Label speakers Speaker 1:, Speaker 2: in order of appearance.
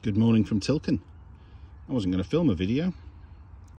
Speaker 1: Good morning from Tilkin. I wasn't going to film a video,